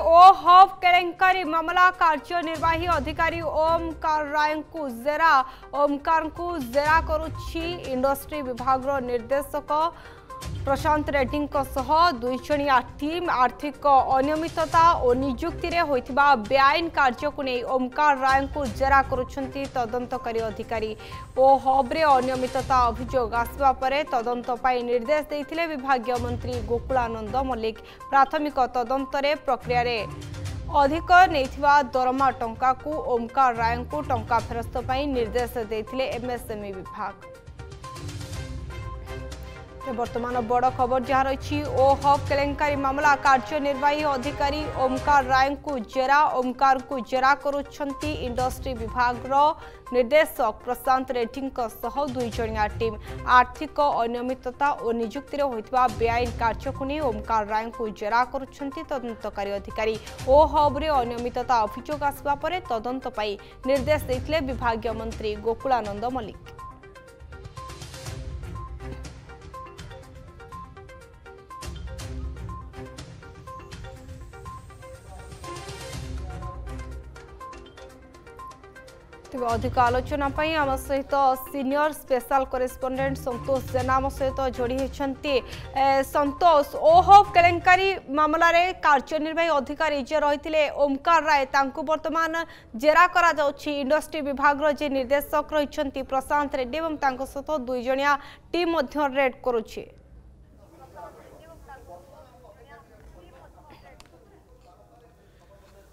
मामला कार्य मामला कार्यनिर्वाही अधिकारी ओमकार रायू जेरा। ओमकार जेरा करुच्ची इंडस्ट्री विभाग निर्देशक প্রশান্ত রেড্ডিঙ্ক সহ দুইজণিয়া টিম আর্থিক অনিয়মিততা ও নিযুক্তিরে হয়েছে বেআইন কার্যকু নেই ওমকার রায় জেরা করছেন তদন্তকারী অধিকারী ও হব্রে অনিয়মিততা অভিযোগ আসবা পরে তদন্ত নির্দেশ দিয়ে বিভাগীয় মন্ত্রী গোকুলানন্দ মল্লিক প্রাথমিক তদন্তরে প্রক্রিয়ায় অধিক নেইথিবা দরমা টঙ্কাকু ওমকার রায়ঙ্কু টঙ্কা ফেরস্ত পাই নির্দেশ দেইথিলে এমএসএমই বিভাগ বর্তমান বড় খবর যা রয়েছে ও হব কেলেঙ্কারী মামলা কার্যনির্বাহী অধিকারী ওমকার রায়ঙ্কু জেরা ওমকারঙ্কু জেরা করুচ্ছন্তি ইন্ডস্ট্রি বিভাগর ନିର୍ଦ୍ଦେଶକ ପ୍ରଶାନ୍ତ ରେଡ୍ଡୀଙ୍କ ସହ ଦୁଇଜଣିଆ ଟିମ୍ ଆର୍ଥିକ ଅନିୟମିତତା ଓ ନିଯୁକ୍ତିରେ ହୋଇଥିବା ବେଆଇନ କାର୍ଯ୍ୟକୁ ନେଇ ଓମକାର ରାୟଙ୍କୁ ଜେରା କରୁଛନ୍ତି ତଦନ୍ତକାରୀ ଅଧିକାରୀ ଓ ହବ୍ରେ ଅନିୟମିତତା ଅଭିଯୋଗ ଆସିବା ପରେ ତଦନ୍ତ ପାଇଁ ନିର୍ଦ୍ଦେଶ ଦେଇଥିଲେ ବିଭାଗୀୟ ମନ୍ତ୍ରୀ ଗୋକୁଳାନନ୍ଦ ମଲ୍ଲିକ ତେବେ ଅଧିକ ଆଲୋଚନା ପାଇଁ ଆମ ସହିତ senior special correspondent Santosh Jena ଆମ ସହିତ ଯୋଡ଼ି ହୋଇଛନ୍ତି। ସନ୍ତୋଷ ଓହବ କେଲେଙ୍କାରୀ ମାମଲାରେ କାର୍ଯ୍ୟନିର୍ବାହୀ ଅଧିକାରୀ ଯିଏ ରହିଥିଲେ ଓମକାର ରାୟ ତାଙ୍କୁ ବର୍ତ୍ତମାନ ଜେରା କରାଯାଉଛି। ଇଣ୍ଡଷ୍ଟ୍ରି ବିଭାଗର ଯିଏ ନିର୍ଦ୍ଦେଶକ ରହିଛନ୍ତି ପ୍ରଶାନ୍ତ ରେଡ୍ଡି ଏବଂ ତାଙ୍କ ସହିତ ଦୁଇ ଜଣିଆ ଟିମ୍ ମଧ୍ୟ ରେଡ୍ କରୁଛି।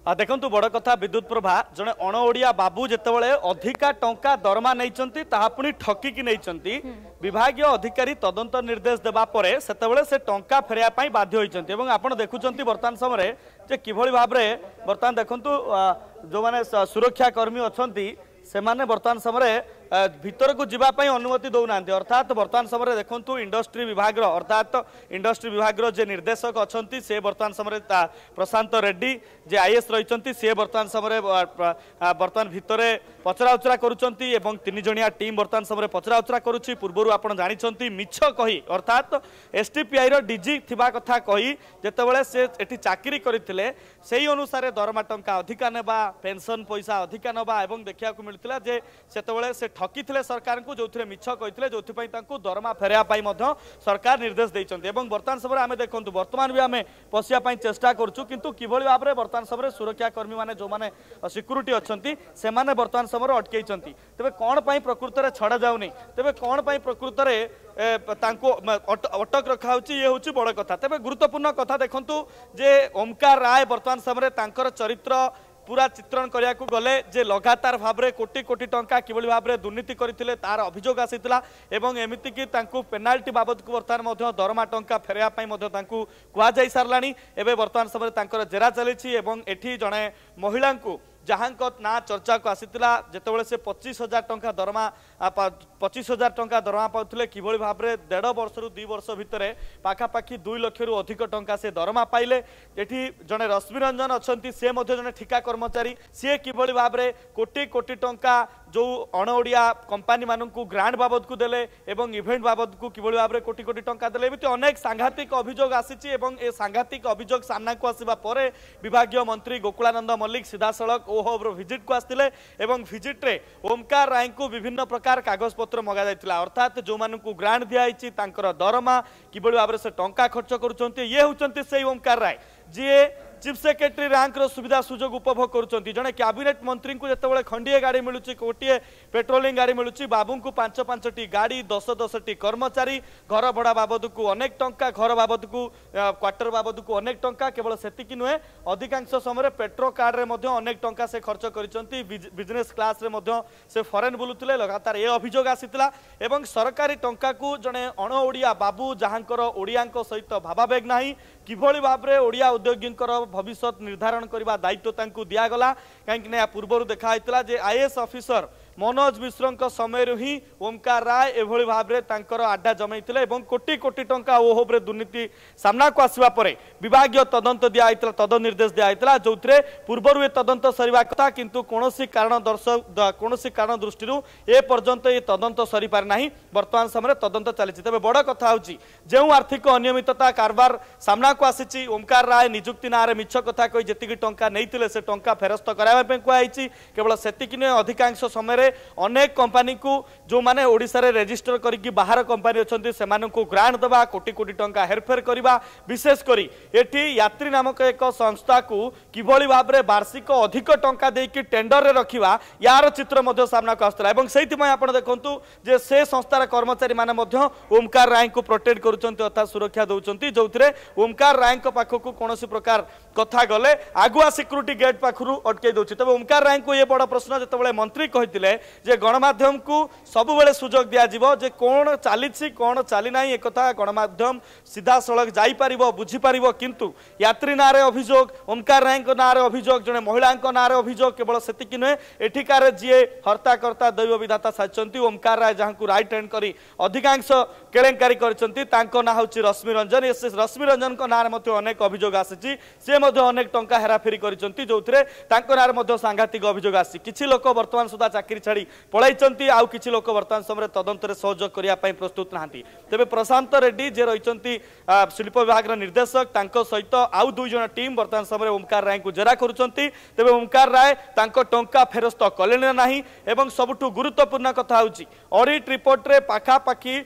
ଦେଖନ୍ତୁ ବଡ଼ କଥା ବିଦ୍ୟୁତ ପ୍ରଭା ଜଣେ ଅଣ ଓଡ଼ିଆ ବାବୁ ଯେତେବେଳେ ଅଧିକା ଟଙ୍କା ଦରମା ନେଇଛନ୍ତି ତାହା ପୁଣି ଠକିକି ନେଇଛନ୍ତି ବିଭାଗୀୟ ଅଧିକାରୀ ତଦନ୍ତ ନିର୍ଦ୍ଦେଶ ଦେବା ପରେ ସେତେବେଳେ ସେ ଟଙ୍କା ଫେରାଇବା ପାଇଁ ବାଧ୍ୟ ହୋଇଛନ୍ତି। ଏବଂ ଆପଣ ଦେଖୁଛନ୍ତି ବର୍ତ୍ତମାନ ସମୟରେ ଯେ କିଭଳି ଭାବରେ ବର୍ତ୍ତମାନ ଦେଖନ୍ତୁ ଯେଉଁମାନେ ସୁରକ୍ଷା କର୍ମୀ ଅଛନ୍ତି ସେମାନେ ବର୍ତ୍ତମାନ ସମୟରେ ଭିତରକୁ ଯିବା ପାଇଁ ଅନୁମତି ଦେଉନାହାନ୍ତି। ଅର୍ଥାତ୍ ବର୍ତ୍ତମାନ ସମୟରେ ଦେଖନ୍ତୁ ଇଣ୍ଡଷ୍ଟ୍ରି ବିଭାଗର ଅର୍ଥାତ୍ ଇଣ୍ଡଷ୍ଟ୍ରି ବିଭାଗର ଯେ ନିର୍ଦ୍ଦେଶକ ଅଛନ୍ତି ସେ ବର୍ତ୍ତମାନ ସମୟରେ ପ୍ରଶାନ୍ତ ରେଡ୍ଡି ଯେ ଆଇଏସ୍ ରହିଛନ୍ତି ସେ ବର୍ତ୍ତମାନ ସମୟରେ ବର୍ତ୍ତମାନ ଭିତରେ ପଚରାଉଚରା କରୁଛନ୍ତି ଏବଂ ତିନି ଜଣିଆ ଟିମ୍ ବର୍ତ୍ତମାନ ସମୟରେ ପଚରାଉଚରା କରୁଛି। ପୂର୍ବରୁ ଆପଣ ଜାଣିଛନ୍ତି ମିଛ କହି ଅର୍ଥାତ୍ ଏସ୍ଟିପିଆଇର ଡିଜି ଥିବା କଥା କହି ଯେତେବେଳେ ସେ ଏଠି ଚାକିରି କରିଥିଲେ ସେଇ ଅନୁସାରେ ଦରମା ଟଙ୍କା ଅଧିକା ନେବା ପେନ୍ସନ୍ ପଇସା ଅଧିକା ନେବା ଏବଂ ଦେଖିବାକୁ ମିଳିଥିଲା ଯେ ସେତେବେଳେ ସେ ଠକିଥିଲେ ସରକାରଙ୍କୁ ଯେଉଁଥିରେ ମିଛ କହିଥିଲେ ଯେଉଁଥିପାଇଁ ତାଙ୍କୁ ଦରମା ଫେରାଇବା ପାଇଁ ମଧ୍ୟ ସରକାର ନିର୍ଦ୍ଦେଶ ଦେଇଛନ୍ତି। ଏବଂ ବର୍ତ୍ତମାନ ସମୟରେ ଆମେ ଦେଖନ୍ତୁ ବର୍ତ୍ତମାନ ବି ଆମେ ପଶିବା ପାଇଁ ଚେଷ୍ଟା କରୁଛୁ କିନ୍ତୁ କିଭଳି ଭାବରେ ବର୍ତ୍ତମାନ ସମୟରେ ସୁରକ୍ଷା କର୍ମୀମାନେ ଯେଉଁମାନେ ସିକ୍ୟୁରିଟି ଅଛନ୍ତି ସେମାନେ ବର୍ତ୍ତମାନ ସମୟରେ ଅଟକେଇଛନ୍ତି। ତେବେ କ'ଣ ପାଇଁ ପ୍ରକୃତରେ ଛଡ଼ାଯାଉନି ତେବେ କ'ଣ ପାଇଁ ପ୍ରକୃତରେ ତାଙ୍କୁ ଅଟକ ରଖାହେଉଛି ଇଏ ହେଉଛି ବଡ଼ କଥା। ତେବେ ଗୁରୁତ୍ୱପୂର୍ଣ୍ଣ କଥା ଦେଖନ୍ତୁ ଯେ ଓମକାର ରାୟ ବର୍ତ୍ତମାନ ସମୟରେ ତାଙ୍କର ଚରିତ୍ର পুরা চিত্রণ করা গলে যে লগাতার ভাবে কোটি কোটি টঙ্কা কীভাবে ভাবে দুর্নীতি করে তার অভিযোগ আসিলা এবং এমিতিকি তাঁকু পেনাল্টি বাবদকু বর্তমান দরমা টঙ্কা ফেরাইয়া তাঁকু যাই সারা এবে বর্তমান সময় তাঁর জেরা চালিছি এবং এটি জনে মহিলাঙ্কু ଯାହାଙ୍କ ନାଁ ଚର୍ଚ୍ଚାକୁ ଆସିଥିଲା ଯେତେବେଳେ ସେ ପଚିଶ ହଜାର ଟଙ୍କା ଦରମା ପଚିଶ ହଜାର ଟଙ୍କା ଦରମା ପାଉଥିଲେ କିଭଳି ଭାବରେ ଦେଢ଼ ବର୍ଷରୁ ଦୁଇ ବର୍ଷ ଭିତରେ ପାଖାପାଖି ଦୁଇ ଲକ୍ଷରୁ ଅଧିକ ଟଙ୍କା ସେ ଦରମା ପାଇଲେ। ଏଠି ଜଣେ ରଶ୍ମି ରଞ୍ଜନ ଅଛନ୍ତି ସେ ମଧ୍ୟ ଜଣେ ଠିକା କର୍ମଚାରୀ। ସିଏ କିଭଳି ଭାବରେ କୋଟି କୋଟି ଟଙ୍କା ଯେଉଁ ଅଣ ଓଡ଼ିଆ କମ୍ପାନୀମାନଙ୍କୁ ଗ୍ରାଣ୍ଟ ବାବଦକୁ ଦେଲେ ଏବଂ ଇଭେଣ୍ଟ ବାବଦକୁ କିଭଳି ଭାବରେ କୋଟି କୋଟି ଟଙ୍କା ଦେଲେ ଏମିତି ଅନେକ ସାଂଘାତିକ ଅଭିଯୋଗ ଆସିଛି ଏବଂ ଏ ସାଂଘାତିକ ଅଭିଯୋଗ ସାମ୍ନାକୁ ଆସିବା ପରେ ବିଭାଗୀୟ ମନ୍ତ୍ରୀ ଗୋକୁଳାନନ୍ଦ ମଲ୍ଲିକ ସିଧାସଳଖ ଓହୋବ୍ର ଭିଜିଟ୍କୁ ଆସିଥିଲେ ଏବଂ ଭିଜିଟ୍ରେ ଓମକାର ରାୟଙ୍କୁ ବିଭିନ୍ନ ପ୍ରକାର କାଗଜପତ୍ର ମଗାଯାଇଥିଲା। ଅର୍ଥାତ୍ ଯେଉଁମାନଙ୍କୁ ଗ୍ରାଣ୍ଟ ଦିଆଯାଇଛି ତାଙ୍କର ଦରମା କିଭଳି ଭାବରେ ସେ ଟଙ୍କା ଖର୍ଚ୍ଚ କରୁଛନ୍ତି ଇଏ ହେଉଛନ୍ତି ସେଇ ଓମକାର ରାୟ। ଯିଏ ଚିଫ୍ ସେକ୍ରେଟେରୀ ରାଙ୍କର ସୁବିଧା ସୁଯୋଗ ଉପଭୋଗ କରୁଛନ୍ତି। ଜଣେ କ୍ୟାବିନେଟ୍ ମନ୍ତ୍ରୀଙ୍କୁ ଯେତେବେଳେ ଖଣ୍ଡିଏ ଗାଡ଼ି ମିଳୁଛି ଗୋଟିଏ ପେଟ୍ରୋଲିଂ ଗାଡ଼ି ମିଳୁଛି ବାବୁଙ୍କୁ ପାଞ୍ଚ ପାଞ୍ଚଟି ଗାଡ଼ି ଦଶ ଦଶଟି କର୍ମଚାରୀ ଘର ଭଡ଼ା ବାବଦକୁ ଅନେକ ଟଙ୍କା ଘର ବାବଦକୁ କ୍ୱାର୍ଟର ବାବଦକୁ ଅନେକ ଟଙ୍କା କେବଳ ସେତିକି ନୁହେଁ ଅଧିକାଂଶ ସମୟରେ ପେଟ୍ରୋ କାର୍ଡ଼ରେ ମଧ୍ୟ ଅନେକ ଟଙ୍କା ସେ ଖର୍ଚ୍ଚ କରିଛନ୍ତି। ବିଜନେସ୍ କ୍ଲାସ୍ରେ ମଧ୍ୟ ସେ ଫରେନ୍ ବୁଲୁଥିଲେ ଲଗାତାର ଏ ଅଭିଯୋଗ ଆସିଥିଲା ଏବଂ ସରକାରୀ ଟଙ୍କାକୁ ଜଣେ ଅଣ ଓଡ଼ିଆ ବାବୁ ଯାହାଙ୍କର ଓଡ଼ିଆଙ୍କ ସହିତ ଭାବାବେଗ ନାହିଁ କିଭଳି ଭାବରେ ଓଡ଼ିଆ ଉଦ୍ୟୋଗୀଙ୍କର ଭବିଷ୍ୟତ ନିର୍ଦ୍ଧାରଣ କରିବା ଦାୟିତ୍ୱ ତାଙ୍କୁ ଦିଆଗଲା। କାହିଁକିନା ଏହା ପୂର୍ବରୁ ଦେଖା ହେଇଥିଲା ଯେ ଆଇଏଏସ୍ ଅଫିସର ମନୋଜ ମିଶ୍ରଙ୍କ ସମୟରୁ ହିଁ ଓମକାର ରାୟ ଏଭଳି ଭାବରେ ତାଙ୍କର ଆଡ୍ଡା ଜମାଇଥିଲେ ଏବଂ କୋଟି କୋଟି ଟଙ୍କା ଓହୋବରେ ଦୁର୍ନୀତି ସାମ୍ନାକୁ ଆସିବା ପରେ ବିଭାଗୀୟ ତଦନ୍ତ ଦିଆଯାଇଥିଲା ତଦନ୍ତ ନିର୍ଦ୍ଦେଶ ଦିଆଯାଇଥିଲା ଯୋଉଥିରେ ପୂର୍ବରୁ ଏ ତଦନ୍ତ ସରିବା କଥା କିନ୍ତୁ କୌଣସି କାରଣ ଦର୍ଶ କୌଣସି କାରଣ ଦୃଷ୍ଟିରୁ ଏ ପର୍ଯ୍ୟନ୍ତ ଏ ତଦନ୍ତ ସରିପାରି ନାହିଁ। ବର୍ତ୍ତମାନ ସମୟରେ ତଦନ୍ତ ଚାଲିଛି। ତେବେ ବଡ଼ କଥା ହେଉଛି ଯେଉଁ ଆର୍ଥିକ ଅନିୟମିତତା କାରବାର ସାମ୍ନାକୁ ଆସିଛି ଓମକାର ରାୟ ନିଯୁକ୍ତି ନାଁରେ ମିଛ କଥା କହି ଯେତିକି ଟଙ୍କା ନେଇଥିଲେ ସେ ଟଙ୍କା ଫେରସ୍ତ କରାଇବା ପାଇଁ କୁହାଯାଇଛି। କେବଳ ସେତିକି ନୁହେଁ ଅଧିକାଂଶ ସମୟରେ ଅନେକ କମ୍ପାନୀକୁ ଯେଉଁମାନେ ଓଡ଼ିଶାରେ ରେଜିଷ୍ଟର କରିକି ବାହାର କମ୍ପାନୀ ଅଛନ୍ତି ସେମାନଙ୍କୁ ଗ୍ରାଣ୍ଟ ଦେବା କୋଟି କୋଟି ଟଙ୍କା ହେରଫେର କରିବା ବିଶେଷ କରି ଏଠି ୟାତ୍ରୀ ନାମକ ଏକ ସଂସ୍ଥାକୁ କିଭଳି ଭାବରେ ବାର୍ଷିକ ଅଧିକ ଟଙ୍କା ଦେଇକି ଟେଣ୍ଡରରେ ରଖିବା ୟାର ଚିତ୍ର ମଧ୍ୟ ସାମ୍ନାକୁ ଆସୁଥିଲା ଏବଂ ସେଇଥିପାଇଁ ଆପଣ ଦେଖନ୍ତୁ ଯେ ସେ ସଂସ୍ଥାର କର୍ମଚାରୀମାନେ ମଧ୍ୟ ଓମକାର ରାୟଙ୍କୁ ପ୍ରୋଟେକ୍ଟ କରୁଛନ୍ତି ଅର୍ଥାତ୍ ସୁରକ୍ଷା ଦେଉଛନ୍ତି ଯେଉଁଥିରେ ଓମକାର ରାୟଙ୍କ ପାଖକୁ କୌଣସି ପ୍ରକାର କଥା ଗଲେ ଆଗୁଆ ସିକ୍ୟୁରିଟି ଗେଟ୍ ପାଖରୁ ଅଟକେଇ ଦେଉଛି। ତେବେ ଓମକାର ରାୟଙ୍କୁ ଏ ବଡ଼ ପ୍ରଶ୍ନ ଯେତେବେଳେ ମନ୍ତ୍ରୀ କହିଥିଲେ ଯେ ଗଣମାଧ୍ୟମକୁ ସବୁବେଳେ ସୁଯୋଗ ଦିଆଯିବ ଯେ କ'ଣ ଚାଲିଛି କ'ଣ ଚାଲିନାହିଁ ଏକଥା ଗଣମାଧ୍ୟମ ସିଧାସଳଖ ଯାଇପାରିବ ବୁଝିପାରିବ। କିନ୍ତୁ ୟାତ୍ରୀ ନାଁରେ ଅଭିଯୋଗ ଓମକାର ରାୟଙ୍କ ନାଁରେ ଅଭିଯୋଗ ଜଣେ ମହିଳାଙ୍କ ନାଁରେ ଅଭିଯୋଗ କେବଳ ସେତିକି ନୁହେଁ ଏଠିକାର ଯିଏ ହର୍ତ୍ତାକର୍ତ୍ତା ଦୈବ ବିଧାତା ସାଜିଛନ୍ତି ଓମକାର ରାୟ ଯାହାଙ୍କୁ ରାଇଟ୍ ହ୍ୟାଣ୍ଡ କରି ଅଧିକାଂଶ केलेङकारी गरिन्छ त्यहाँ हेर्छ रश्मिरञ्जन एसएस रश्मिरञ्जनको नाँ रेक अभियोग आसिन्छ सि अनेक टा हेराफेरी गरि साङ्घातिक अभियुयोग आसि कि बर्तान सुधा चाकरी छाडि आउ आउँछ लोक बर्तन समय तदन सहयोग गरेको प्रस्तुत नाहाँ तेबेर प्रशांत रेड्डी जे जिन्छ शिल्प विभाग र निर्देशक तहित आउँ दुईजना टि बर्तन समय ओम्कार राईको जेरा गर्ुन त राय त टा फेस्त कले नै ए सबठु गुरुत्वपूर्ण कथा हेर्छ अडिट रिपोर्ट पाखि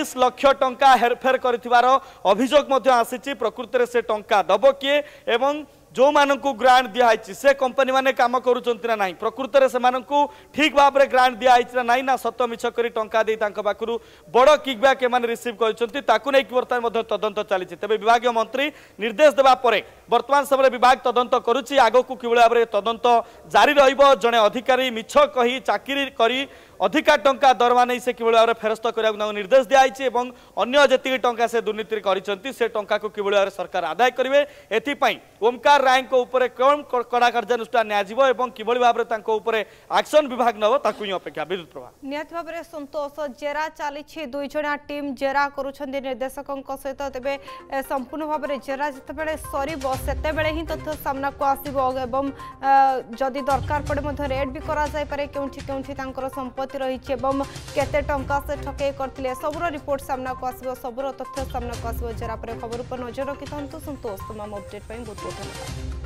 ହେଉଛି ଅଡିଟ୍ ରିପୋର୍ଟରେ ପାଖାପାଖି ଚାଳିଶ ଲକ୍ଷ ଟଙ୍କା ହେରଫେର କରିଥିବାର ଅଭିଯୋଗ ମଧ୍ୟ ଆସିଛି। ପ୍ରକୃତରେ ସେ ଟଙ୍କା ଦେବ କିଏ ଏବଂ ଯେଉଁମାନଙ୍କୁ ଗ୍ରାଣ୍ଟ ଦିଆହେଇଛି ସେ କମ୍ପାନୀ ମାନେ କାମ କରୁଛନ୍ତି ନା ନାହିଁ? ପ୍ରକୃତରେ ସେମାନଙ୍କୁ ଠିକ୍ ଭାବରେ ଗ୍ରାଣ୍ଟ ଦିଆହେଇଛି ନା ନାହିଁ ନା ସତ ମିଛ କରି ଟଙ୍କା ଦେଇ ତାଙ୍କ ପାଖରୁ ବଡ଼ କିକବ୍ୟାକ୍ ଏମାନେ ରିସିଭ୍ କରିଛନ୍ତି ତାକୁ ନେଇକି ବର୍ତ୍ତମାନ ମଧ୍ୟ ତଦନ୍ତ ଚାଲିଛି। ତେବେ ବିଭାଗୀୟ ମନ୍ତ୍ରୀ ନିର୍ଦ୍ଦେଶ ଦେବା ପରେ ବର୍ତ୍ତମାନ ସମୟରେ ବିଭାଗ ତଦନ୍ତ କରୁଛି ଆଗକୁ କିଭଳି ଭାବରେ ତଦନ୍ତ ଜାରି ରହିବ ଜଣେ ଅଧିକାରୀ ମିଛ କହି ଚାକିରି କରି ଅଧିକା ଟଙ୍କା ଦରମା ନେଇ ସେ କିଭଳି ଭାବରେ ଫେରସ୍ତ କରିବାକୁ ତାଙ୍କୁ ନିର୍ଦ୍ଦେଶ ଦିଆଯାଇଛି ଏବଂ ଅନ୍ୟ ଯେତିକି ଟଙ୍କା ସେ ଦୁର୍ନୀତିରେ କରିଛନ୍ତି ସେ ଟଙ୍କାକୁ କିଭଳି ଭାବରେ ସରକାର ଆଦାୟ କରିବେ ଏଥିପାଇଁ ଓମକାର ରାୟଙ୍କ ଉପରେ କଣ କ- କଡ଼ା କାର୍ଯ୍ୟାନୁଷ୍ଠାନ ନିଆଯିବ ଏବଂ କିଭଳି ଭାବରେ ତାଙ୍କ ଉପରେ ଆକ୍ସନ ବିଭାଗ ନେବ ତାକୁ ହିଁ ଅପେକ୍ଷା ବିଦ୍ୟୁତ ପ୍ରଭା ନିହାତି ଭାବରେ ସନ୍ତୋଷ ଜେରା ଚାଲିଛି। ଦୁଇ ଜଣିଆ ଟିମ୍ ଜେରା କରୁଛନ୍ତି ନିର୍ଦ୍ଦେଶକଙ୍କ ସହିତ। ତେବେ ଏ, ସମ୍ପୂର୍ଣ୍ଣ ଭାବରେ ଜେରା ଯେତେବେଳେ ସରିବ ସେତେବେଳେ ହିଁ ତଥ୍ୟ ସାମ୍ନାକୁ ଆସିବ ଏବଂ ଅ, ଯଦି ଦରକାର ପଡ଼େ ମଧ୍ୟ ରେଡ୍ ବି କରାଯାଇପାରେ। କେଉଁଠି କେଉଁଠି ତାଙ୍କର ସମ୍ପତ୍ତି ରହିଛି ଏବଂ କେତେ ଟଙ୍କା ସେ ଠକେଇ କରିଥିଲେ ସବୁର ରିପୋର୍ଟ ସାମ୍ନାକୁ ଆସିବ ସବୁର ତଥ୍ୟ ସାମ୍ନାକୁ ଆସିବ ଜେରା ପରେ ଖବର ଉପରେ ନଜର ରଖିଥାନ୍ତୁ ସନ୍ତୋଷ ତମାମ ଅପଡେଟ୍ ପାଇଁ ବହୁତ ବହୁତ ଧନ୍ୟବାଦ।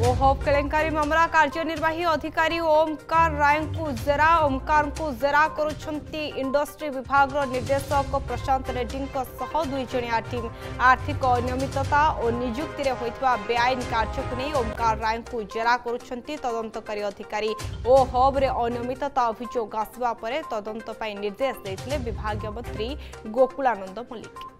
ଓହବ କେଲେଙ୍କାରୀ ମାମଲା କାର୍ଯ୍ୟନିର୍ବାହୀ ଅଧିକାରୀ ଓମକାର ରାୟଙ୍କୁ ଜେରା ଓମକାରଙ୍କୁ ଜେରା କରୁଛନ୍ତି ଇଣ୍ଡଷ୍ଟ୍ରି ବିଭାଗର ନିର୍ଦ୍ଦେଶକ ପ୍ରଶାନ୍ତ ରେଡ୍ଡୀଙ୍କ ସହ ଦୁଇ ଜଣିଆ ଟିମ୍ ଆର୍ଥିକ ଅନିୟମିତତା ଓ ନିଯୁକ୍ତିରେ ହୋଇଥିବା ବେଆଇନ କାର୍ଯ୍ୟକୁ ନେଇ ଓମକାର ରାୟଙ୍କୁ ଜେରା କରୁଛନ୍ତି ତଦନ୍ତକାରୀ ଅଧିକାରୀ ଓ ହବ୍ରେ ଅନିୟମିତତା ଅଭିଯୋଗ ଆସିବା ପରେ ତଦନ୍ତ ପାଇଁ ନିର୍ଦ୍ଦେଶ ଦେଇଥିଲେ ବିଭାଗୀୟ ମନ୍ତ୍ରୀ ଗୋକୁଳାନନ୍ଦ ମଲ୍ଲିକ